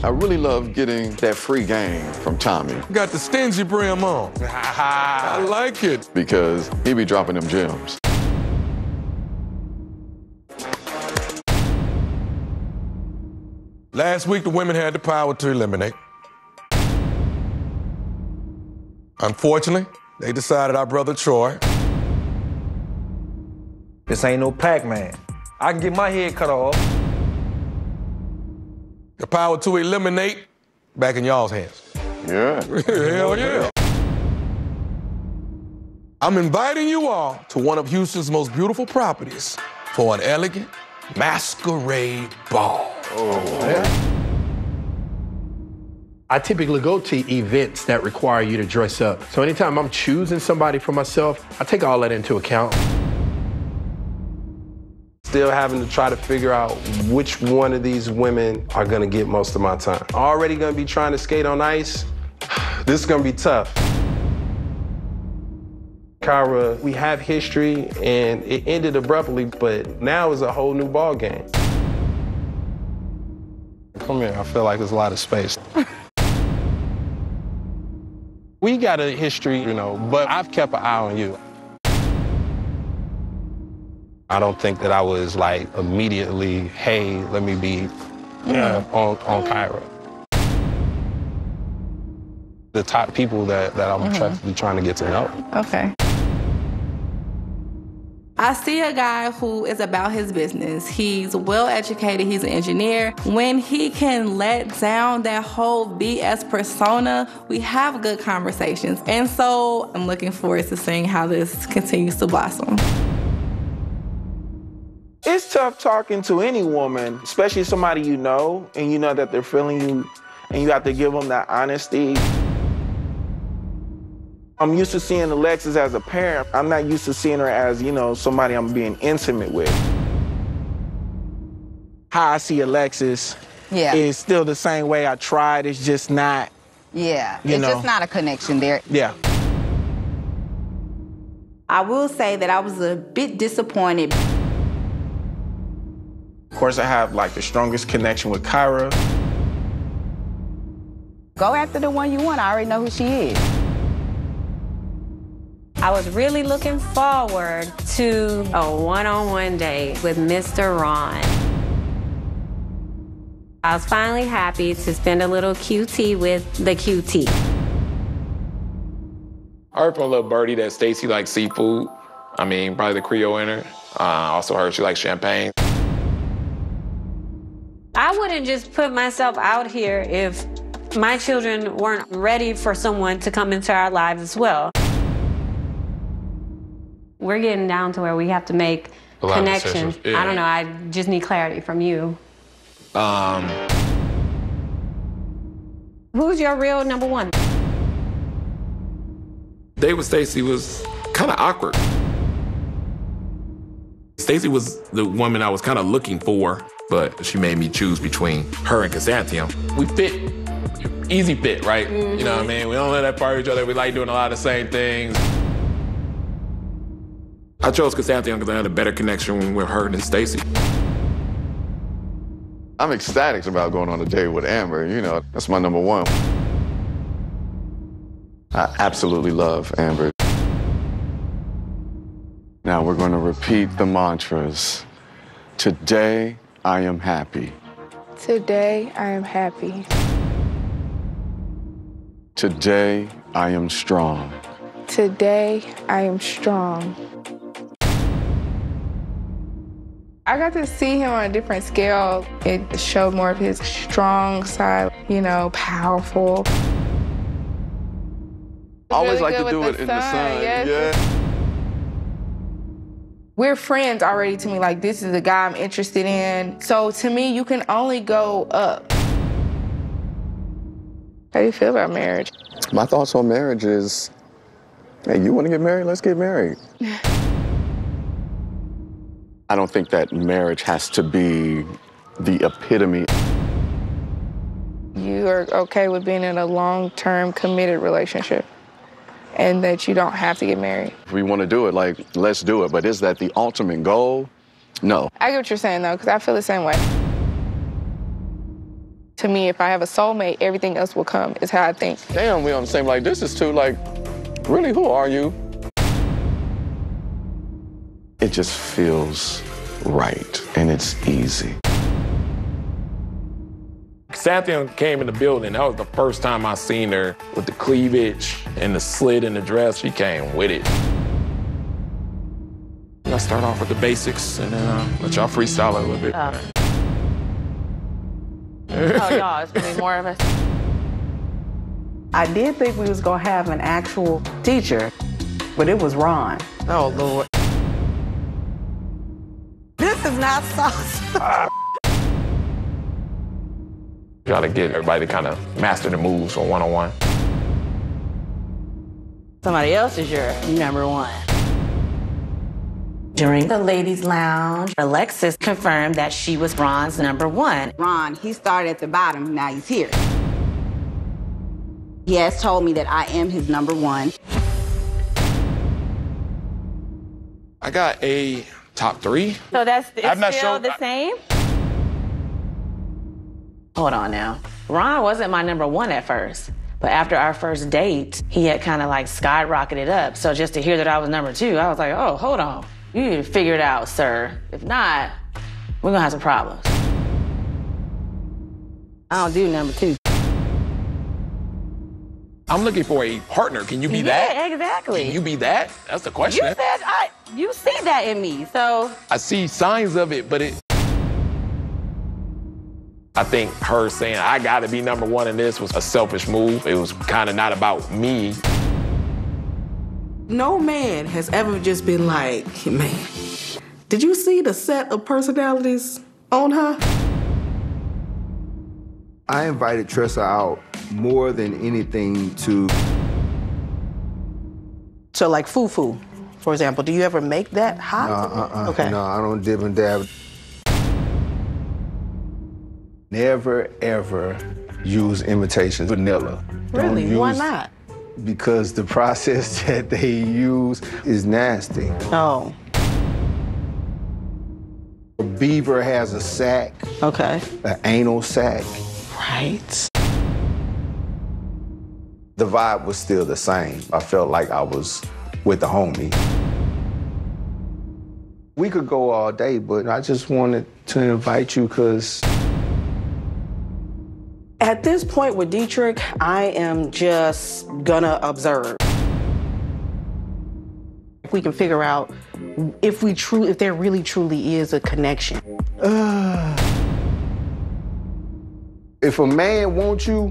I really love getting that free game from Tommy. Got the stingy brim on. I like it. Because he be dropping them gems. Last week, the women had the power to eliminate. Unfortunately, they decided our brother Troy. This ain't no Pac-Man. I can get my head cut off. The power to eliminate back in y'all's hands. Yeah. Hell yeah. I'm inviting you all to one of Houston's most beautiful properties for an elegant masquerade ball. Oh. Yeah. I typically go to events that require you to dress up. So anytime I'm choosing somebody for myself, I take all that into account. Still having to try to figure out which one of these women are gonna get most of my time. Already gonna be trying to skate on ice. This is gonna be tough. Kyra, we have history and it ended abruptly, but now is a whole new ball game. Come here, I feel like there's a lot of space. we got a history, you know, but I've kept an eye on you. I don't think that I was like immediately, hey, let me be yeah, on, on Kyra. The top people that, that I'm mm trying to get to know. Okay. I see a guy who is about his business. He's well educated, he's an engineer. When he can let down that whole BS persona, we have good conversations. And so I'm looking forward to seeing how this continues to blossom. It's tough talking to any woman, especially somebody you know, and you know that they're feeling you, and you have to give them that honesty. I'm used to seeing Alexis as a parent. I'm not used to seeing her as, you know, somebody I'm being intimate with. How I see Alexis Yeah. is still the same way I tried. It's just not, yeah. You it's know. just not a connection there. yeah. I will say that I was a bit disappointed. Of course, I have like the strongest connection with Kyra. Go after the one you want. I already know who she is. I was really looking forward to a one-on-one date with Mr. Ron. I was finally happy to spend a little QT with the QT. I heard from a little birdie that Stacy likes seafood. I mean, probably the Creole in her. Uh, I also heard she likes champagne. I wouldn't just put myself out here if my children weren't ready for someone to come into our lives as well. We're getting down to where we have to make A connections. yeah. I don't know, I just need clarity from you. Um, Who's your real number one? date with Stacy was kind of awkward. Stacy was the woman I was kind of looking for, but she made me choose between her and Chrysanthemum. We fit, easy fit, right? You know what I mm-hmm. mean? We don't let that part of each other. We like doing a lot of the same things. I chose Chrysanthemum because I had a better connection with her than Stacy. I'm ecstatic about going on a date with Amber. You know, that's my number one. I absolutely love Amber. Now we're going to repeat the mantras. Today, I am happy. Today, I am happy. Today, I am strong. Today, I am strong. I got to see him on a different scale. It showed more of his strong side, you know, powerful. Always really like to do it the in the sun, sun. yes. Yeah. We're friends already to me. Like, this is the guy I'm interested in. So to me, you can only go up. How do you feel about marriage? My thoughts on marriage is, hey, you want to get married? Let's get married. I don't think that marriage has to be the epitome. You are okay with being in a long term committed relationship and that you don't have to get married. If we want to do it, like, let's do it. But is that the ultimate goal? No. I get what you're saying though, because I feel the same way. To me, if I have a soulmate, everything else will come, is how I think. Damn, we on the same, like, this is too, like, really, who are you? It just feels right, and it's easy. Cynthia came in the building. That was the first time I seen her with the cleavage and the slit in the dress. She came with it. Let's start off with the basics and then uh, let y'all freestyle a little bit. oh, y'all, it's gonna be more of us. I did think we was gonna have an actual teacher, but it was Ron. Oh, Lord. This is not sauce. Try to get everybody to kind of master the moves on one on one. Somebody else is your number one. During the ladies' lounge, Alexis confirmed that she was Ron's number one. Ron, he started at the bottom, now he's here. He has told me that I am his number one. I got a top three. So that's it's I'm not still sure- the same? Hold on now. Ron wasn't my number one at first. But after our first date, he had kind of like skyrocketed up. So just to hear that I was number two, I was like, oh, hold on. You need to figure it out, sir. If not, we're gonna have some problems. I don't do number two. I'm looking for a partner. Can you be that? Yeah, exactly. Can you be that? That's the question. You said I you see that in me. So I see signs of it, but it. I think her saying I got to be number one in this was a selfish move. It was kind of not about me. No man has ever just been like, man, did you see the set of personalities on her? I invited Tressa out more than anything to So like fufu, for example, do you ever make that hot? No, uh-uh. Okay. No, I don't dib and dab. Never ever use imitation vanilla. Really? Why not? Because the process that they use is nasty. Oh. A beaver has a sac. Okay. An anal sac. Right. The vibe was still the same. I felt like I was with the homie. We could go all day, but I just wanted to invite you because At this point with Dietrich, I am just gonna observe. If we can figure out if we true if there really truly is a connection. if a man wants you,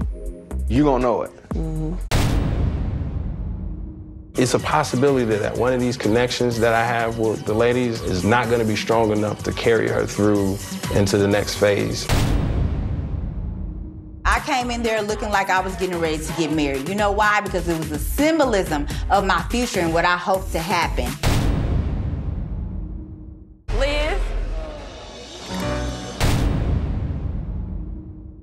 you gonna know it. Mm-hmm. It's a possibility that one of these connections that I have with the ladies is not going to be strong enough to carry her through into the next phase. I came in there looking like I was getting ready to get married. You know why? Because it was a symbolism of my future and what I hoped to happen. Liz.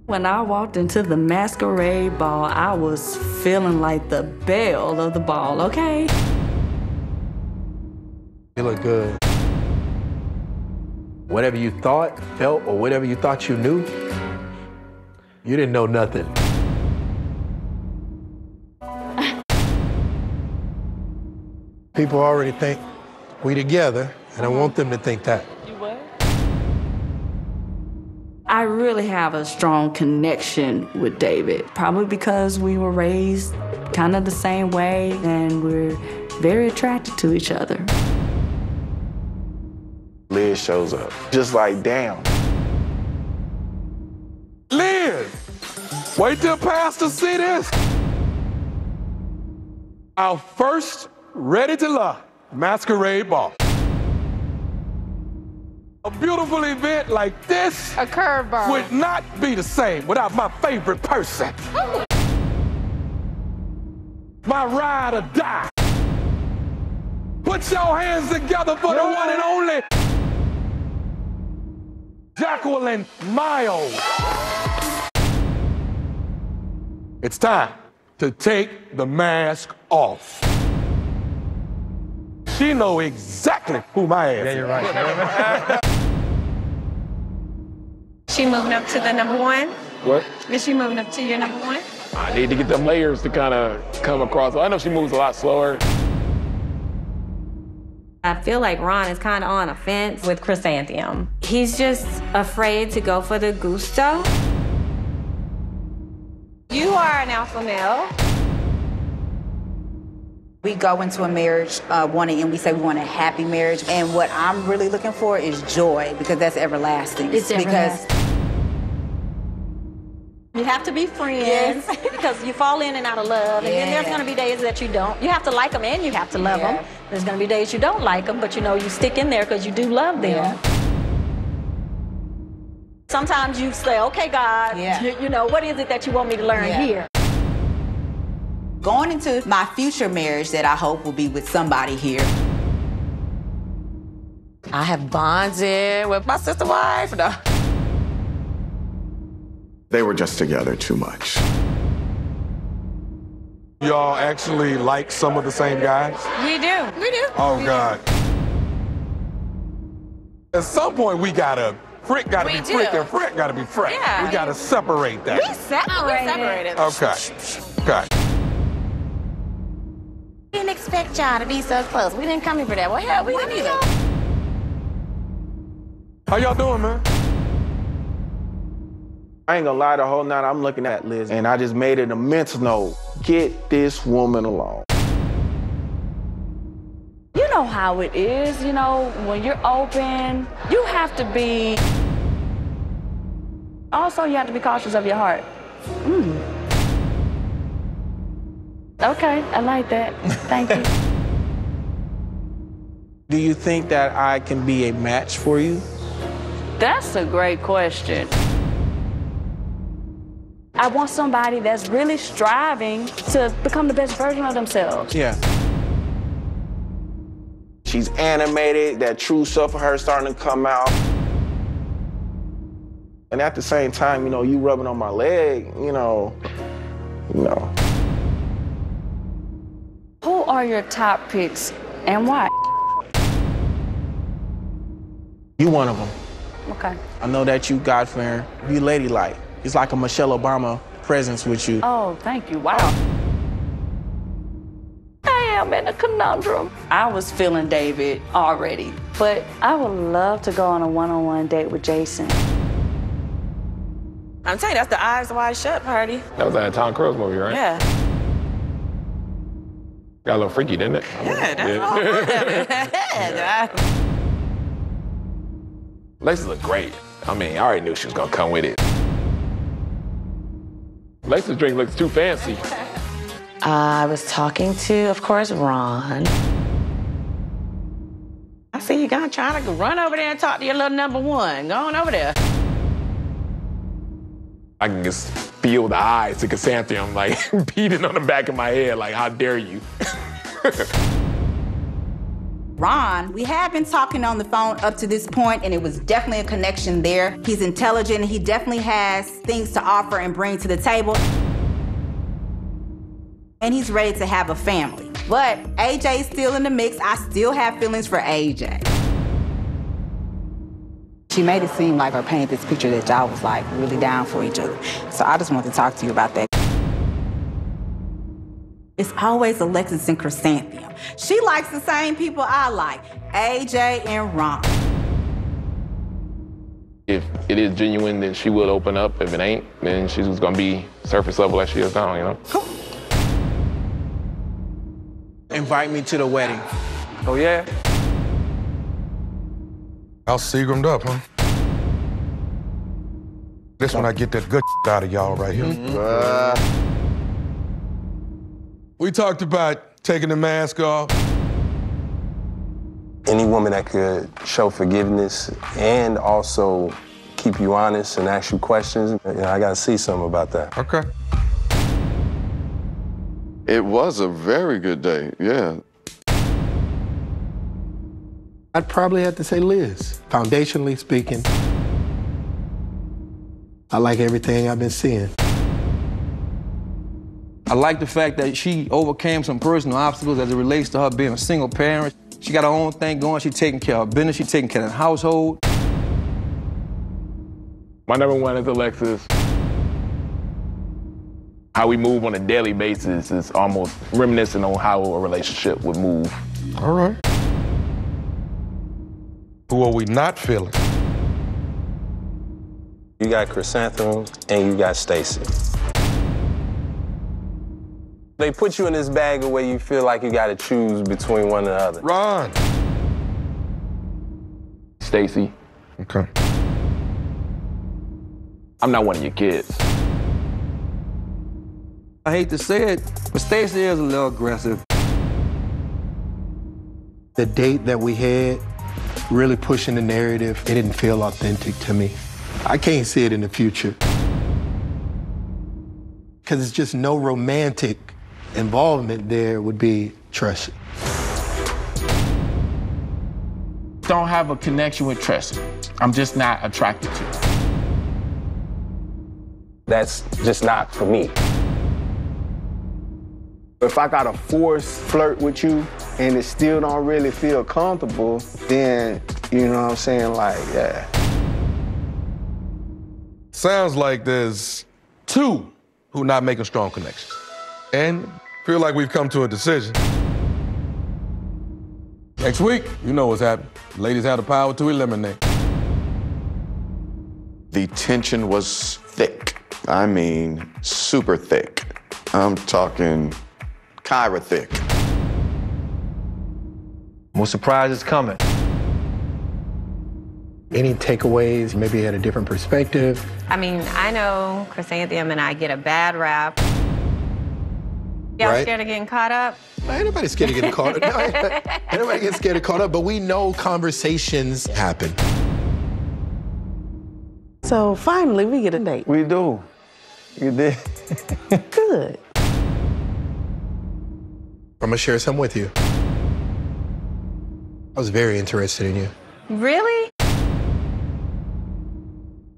When I walked into the masquerade ball, I was feeling like the belle of the ball, okay? You look good. Whatever you thought, felt, or whatever you thought you knew, you didn't know nothing. People already think we together, and I want them to think that. I really have a strong connection with David, probably because we were raised kind of the same way and we're very attracted to each other. Liz shows up. Just like, damn. Liz, wait till Pastor see this. Our first Ready to Love masquerade ball. A beautiful event like this A curveball. would not be the same without my favorite person. My ride or die. Put your hands together for the one and only Jacqueline Miles. It's time to take the mask off. She know exactly who my ass is. Yeah, you're right. She moving up to the number one. What? Is she moving up to your number one? I need to get them layers to kind of come across. I know she moves a lot slower. I feel like Ron is kind of on a fence with Chrysanthemum. He's just afraid to go for the gusto. You are an alpha male. We go into a marriage uh, wanting, and we say we want a happy marriage. And what I'm really looking for is joy because that's everlasting. It's because You have to be friends because you fall in and out of love, and then there's going to be days that you don't. You have to like them and you have to love Yeah. them. There's going to be days you don't like them, but you know you stick in there because you do love them. Sometimes you say, "Okay, God, Yeah. you, you know what is it that you want me to learn Yeah. here?" going into my future marriage that I hope will be with somebody here. I have bonded with my sister wife. No. They were just together too much. Y'all actually like some of the same guys? We do. We do. Oh, God. At some point, we gotta, Frick gotta We be do. Frick and Frick gotta be Frick. Yeah. We gotta separate that. We separated. Okay. Okay. We didn't expect y'all to be so close. We didn't come here for that. Well, hell, we didn't either. How y'all doing, man? I ain't gonna lie, the whole night I'm looking at Liz, and I just made it a mental note. Get this woman alone. You know how it is, you know, when you're open, you have to be. Also, you have to be cautious of your heart. Mm. Okay, I like that. Thank you. Do you think that I can be a match for you? That's a great question. I want somebody that's really striving to become the best version of themselves. Yeah. She's animated, that true self of her starting to come out. And at the same time, you know, you rubbing on my leg, you know, you know. Who are your top picks and why? You one of them. Okay. I know that you God fearing, you ladylike. It's like a Michelle Obama presence with you. Oh, thank you. Wow. I am in a conundrum. I was feeling David already, but I would love to go on a one on one date with Jason. I'm telling you, that's the eyes wide shut party. That was that Tom Cruise movie, right? Yeah. Got a little freaky, didn't it? Yeah, that's all. Lacey looked great. I mean, I already knew she was gonna come with it. Lacey's drink looks too fancy. I was talking to, of course, Ron. I see you gonna try to run over there and talk to your little number one. Go on over there. I can just feel the eyes to Chrysanthemum like beating on the back of my head, like, how dare you? Ron, we have been talking on the phone up to this point, and it was definitely a connection there. He's intelligent, and he definitely has things to offer and bring to the table. And he's ready to have a family. But AJ's still in the mix. I still have feelings for AJ. She made it seem like or paint this picture that y'all was like really down for each other. So I just wanted to talk to you about that. It's always Alexis and Chrysanthemum. She likes the same people I like, AJ and Ron. If it is genuine, then she will open up. If it ain't, then she's just gonna be surface level as she is now, you know? Invite me to the wedding. Oh, yeah? I'll Seagrammed up, huh? This when I get that good out of y'all right here. Mm-hmm. We talked about taking the mask off. Any woman that could show forgiveness and also keep you honest and ask you questions, you know, I gotta see something about that. Okay. It was a very good day, yeah. I'd probably have to say Liz. Foundationally speaking, I like everything I've been seeing. I like the fact that she overcame some personal obstacles as it relates to her being a single parent. She got her own thing going. She's taking care of business. She's taking care of the household. My number one is Alexis. How we move on a daily basis is almost reminiscent on how a relationship would move. All right. Who are we not feeling? You got Chrysanthemum and you got Stacy. They put you in this bag of where you feel like you got to choose between one and the other. Ron. Stacy. Okay. I'm not one of your kids. I hate to say it, but Stacey is a little aggressive. The date that we had, really pushing the narrative, it didn't feel authentic to me. I can't see it in the future. Because it's just no romantic involvement there would be trust. Don't have a connection with Tressie. I'm just not attracted to her. That's just not for me. If I gotta force flirt with you and it still don't really feel comfortable, then you know what I'm saying? Like, yeah. Sounds like there's two who not making strong connections. And feel like we've come to a decision. Next week, you know what's happening. Ladies have the power to eliminate. The tension was thick. I mean, super thick. I'm talking Kyra thick. More surprises coming. Any takeaways, maybe had a different perspective? I mean, I know Chrysanthemum and I get a bad rap. Y'all Right. scared of getting caught up? Ain't nobody scared of getting caught up. No, ain't ain't nobody getting scared of caught up, but we know conversations happen. So finally, we get a date. We do. You did. Good. I'm gonna share some with you. I was very interested in you. Really?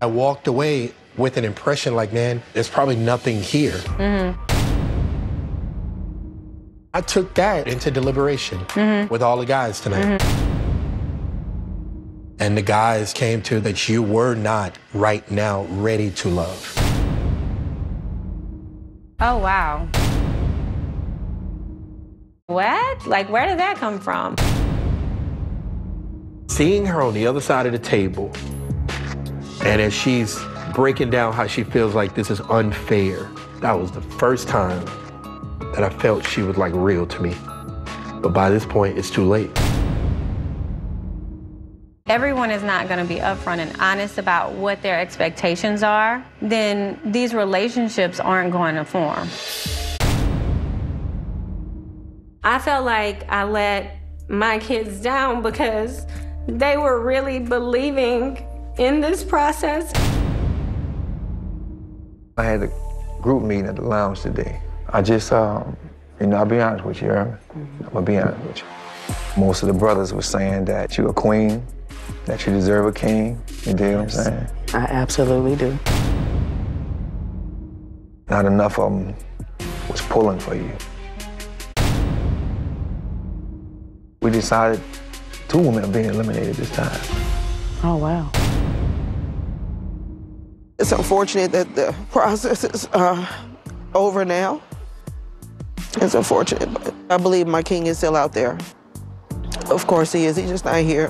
I walked away with an impression like, man, there's probably nothing here. Mm-hmm. I took that into deliberation Mhm. with all the guys tonight. Mm -hmm. And the guys came to that you were not right now ready to love. Oh, wow. What? Like, where did that come from? Seeing her on the other side of the table, and as she's breaking down how she feels like this is unfair, that was the first time that I felt she was like real to me. But by this point, it's too late. Everyone is not going to be upfront and honest about what their expectations are, then these relationships aren't going to form. I felt like I let my kids down because they were really believing in this process. I had a group meeting at the lounge today. I just, um, you know, I'll be honest with you, Aaron. I'm gonna be honest with you. Most of the brothers were saying that you're a queen, that you deserve a king. You dig what I'm saying? I absolutely do. Not enough of them was pulling for you. We decided two women are being eliminated this time. Oh, wow. It's unfortunate that the process is uh, over now. It's unfortunate, but I believe my king is still out there. Of course he is. He's just not here.